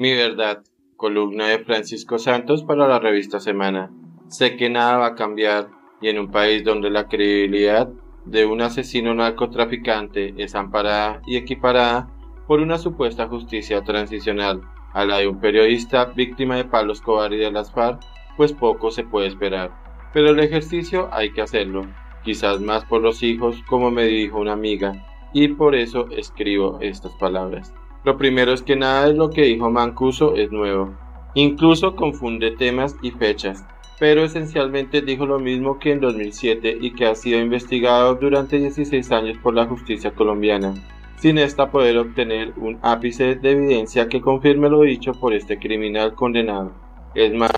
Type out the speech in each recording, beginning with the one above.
Mi verdad, columna de Francisco Santos para la revista Semana. Sé que nada va a cambiar y en un país donde la credibilidad de un asesino narcotraficante es amparada y equiparada por una supuesta justicia transicional a la de un periodista víctima de Pablo Escobar y de las FARC, pues poco se puede esperar. Pero el ejercicio hay que hacerlo, quizás más por los hijos, como me dijo una amiga, y por eso escribo estas palabras. Lo primero es que nada de lo que dijo Mancuso es nuevo. Incluso confunde temas y fechas, pero esencialmente dijo lo mismo que en 2007 y que ha sido investigado durante 16 años por la justicia colombiana, sin esta poder obtener un ápice de evidencia que confirme lo dicho por este criminal condenado. Es más,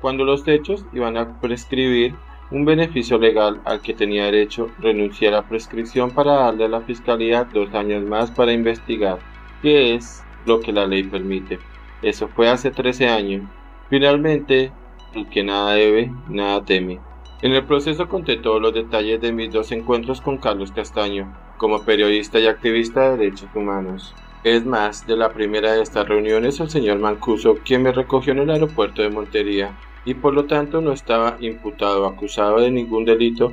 cuando los hechos iban a prescribir un beneficio legal al que tenía derecho, renuncié a la prescripción para darle a la Fiscalía dos años más para investigar, que es lo que la ley permite. Eso fue hace 13 años. Finalmente, el que nada debe, nada teme. En el proceso conté todos los detalles de mis dos encuentros con Carlos Castaño, como periodista y activista de derechos humanos. Es más, de la primera de estas reuniones el señor Mancuso, quien me recogió en el aeropuerto de Montería, y por lo tanto no estaba imputado o acusado de ningún delito,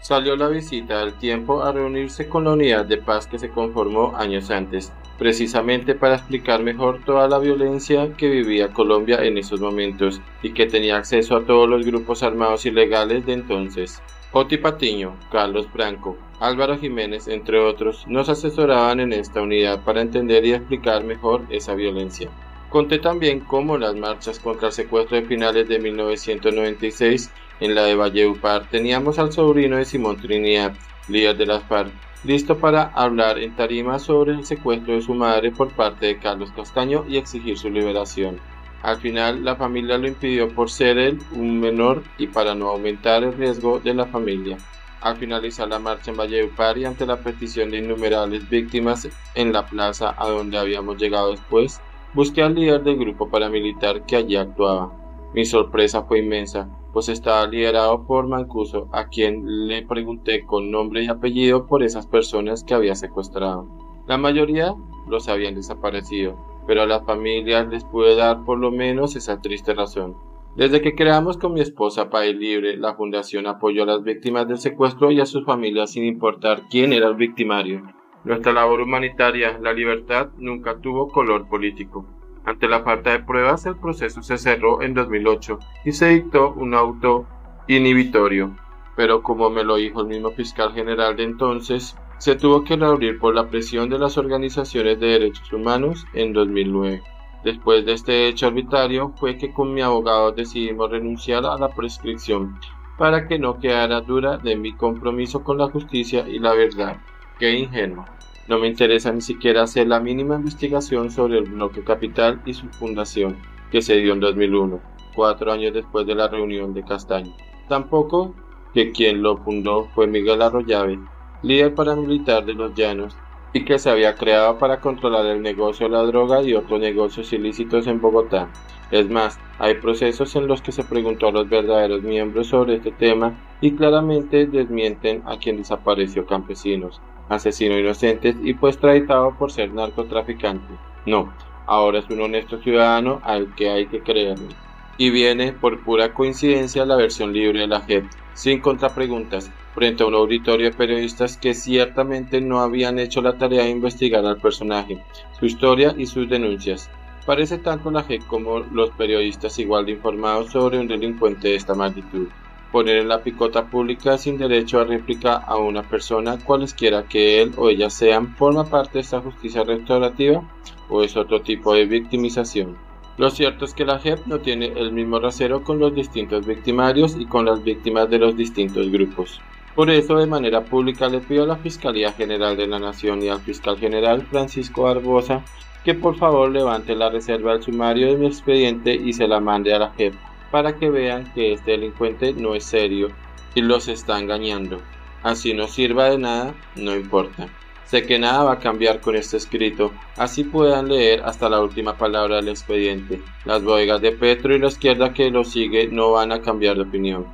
salió la visita al tiempo a reunirse con la unidad de paz que se conformó años antes, precisamente para explicar mejor toda la violencia que vivía Colombia en esos momentos y que tenía acceso a todos los grupos armados ilegales de entonces. Oti Patiño, Carlos Franco, Álvaro Jiménez, entre otros, nos asesoraban en esta unidad para entender y explicar mejor esa violencia. Conté también cómo las marchas contra el secuestro de finales de 1996 en la de Valleupar teníamos al sobrino de Simón Trinidad, líder de las FARC, listo para hablar en tarima sobre el secuestro de su madre por parte de Carlos Castaño y exigir su liberación. Al final, la familia lo impidió por ser él un menor y para no aumentar el riesgo de la familia. Al finalizar la marcha en Valledupar y ante la petición de innumerables víctimas en la plaza a donde habíamos llegado después, busqué al líder del grupo paramilitar que allí actuaba. Mi sorpresa fue inmensa, pues estaba liderado por Mancuso, a quien le pregunté con nombre y apellido por esas personas que había secuestrado. La mayoría los habían desaparecido, pero a las familias les pude dar por lo menos esa triste razón. Desde que creamos con mi esposa País Libre, la fundación apoyó a las víctimas del secuestro y a sus familias sin importar quién era el victimario. Nuestra labor humanitaria, la libertad, nunca tuvo color político. Ante la falta de pruebas, el proceso se cerró en 2008 y se dictó un auto inhibitorio. Pero como me lo dijo el mismo fiscal general de entonces, se tuvo que reabrir por la presión de las organizaciones de derechos humanos en 2009. Después de este hecho arbitrario fue que con mi abogado decidimos renunciar a la prescripción para que no quedara dura de mi compromiso con la justicia y la verdad. Qué ingenuo. No me interesa ni siquiera hacer la mínima investigación sobre el bloque capital y su fundación, que se dio en 2001, cuatro años después de la reunión de Castaño. Tampoco que quien lo fundó fue Miguel Arroyave, líder paramilitar de los Llanos, y que se había creado para controlar el negocio de la droga y otros negocios ilícitos en Bogotá. Es más, hay procesos en los que se preguntó a los verdaderos miembros sobre este tema y claramente desmienten a quien desapareció campesinos, asesino inocentes y pues traitado por ser narcotraficante. No, ahora es un honesto ciudadano al que hay que creerle. Y viene por pura coincidencia la versión libre de la JEP, sin contrapreguntas, frente a un auditorio de periodistas que ciertamente no habían hecho la tarea de investigar al personaje, su historia y sus denuncias. Parece tanto la JEP como los periodistas igual de informados sobre un delincuente de esta magnitud poner en la picota pública sin derecho a réplica a una persona, cualesquiera que él o ella sean, forma parte de esta justicia restaurativa o es otro tipo de victimización. Lo cierto es que la JEP no tiene el mismo rasero con los distintos victimarios y con las víctimas de los distintos grupos. Por eso, de manera pública, le pido a la Fiscalía General de la Nación y al Fiscal General Francisco Barbosa que por favor levante la reserva al sumario de mi expediente y se la mande a la JEP para que vean que este delincuente no es serio y los está engañando. Así no sirva de nada, no importa. Sé que nada va a cambiar con este escrito, así puedan leer hasta la última palabra del expediente. Las bodegas de Petro y la izquierda que lo sigue no van a cambiar de opinión.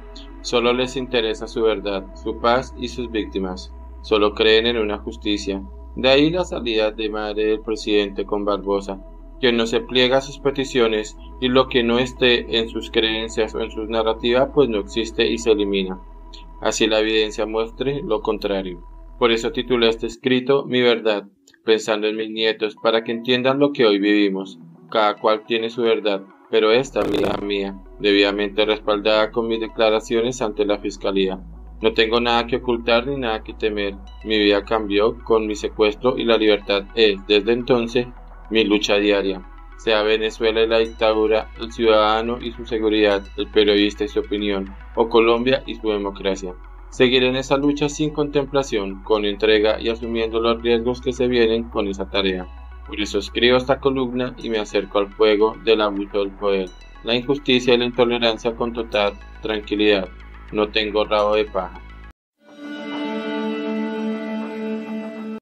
Solo les interesa su verdad, su paz y sus víctimas. Solo creen en una justicia. De ahí la salida de madre del presidente con Barbosa, Quien no se pliega a sus peticiones y lo que no esté en sus creencias o en sus narrativas pues no existe y se elimina. Así la evidencia muestre lo contrario. Por eso titulé este escrito Mi verdad, pensando en mis nietos para que entiendan lo que hoy vivimos. Cada cual tiene su verdad, pero esta es mía, debidamente respaldada con mis declaraciones ante la Fiscalía. No tengo nada que ocultar ni nada que temer. Mi vida cambió con mi secuestro y la libertad es, desde entonces, mi lucha diaria. Sea Venezuela y la dictadura, el ciudadano y su seguridad, el periodista y su opinión, o Colombia y su democracia. Seguiré en esa lucha sin contemplación, con entrega y asumiendo los riesgos que se vienen con esa tarea. Por eso escribo esta columna y me acerco al fuego del abuso del poder, la injusticia y la intolerancia con total tranquilidad. No tengo rabo de paja.